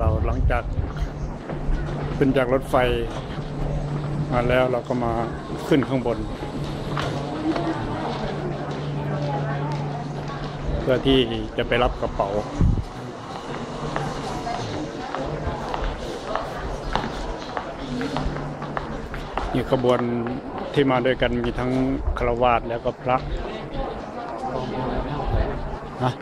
เราหลังจากขึ้นจากรถไฟ มาแล้วเราก็มาขึ้นข้างบน เพื่อที่จะไปรับกระเป๋านี่ขบวนที่มาด้วยกันมีทั้งคาวาสแล้วก็พระนะ